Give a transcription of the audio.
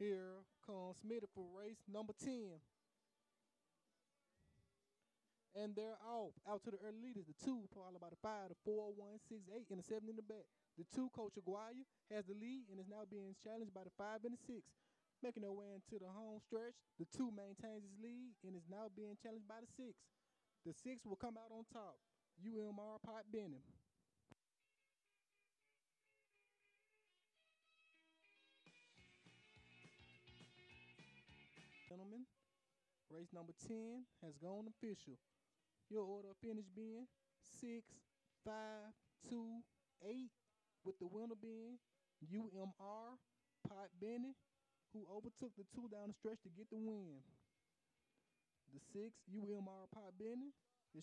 Here comes Smitty for race number 10. And they're off. Out to the early leaders. The two, followed by the five, the four, one, six, eight, and the seven in the back. The two, Coach Aguayo, has the lead and is now being challenged by the five and the six. Making their way into the home stretch, the two maintains his lead and is now being challenged by the six. The six will come out on top. UMR Pot Benham. Gentlemen, race number 10 has gone official. Your order of finish being six, five, two, eight, with the winner being UMR Pot Benny, who overtook the two down the stretch to get the win. The six, UMR Pot Benny, is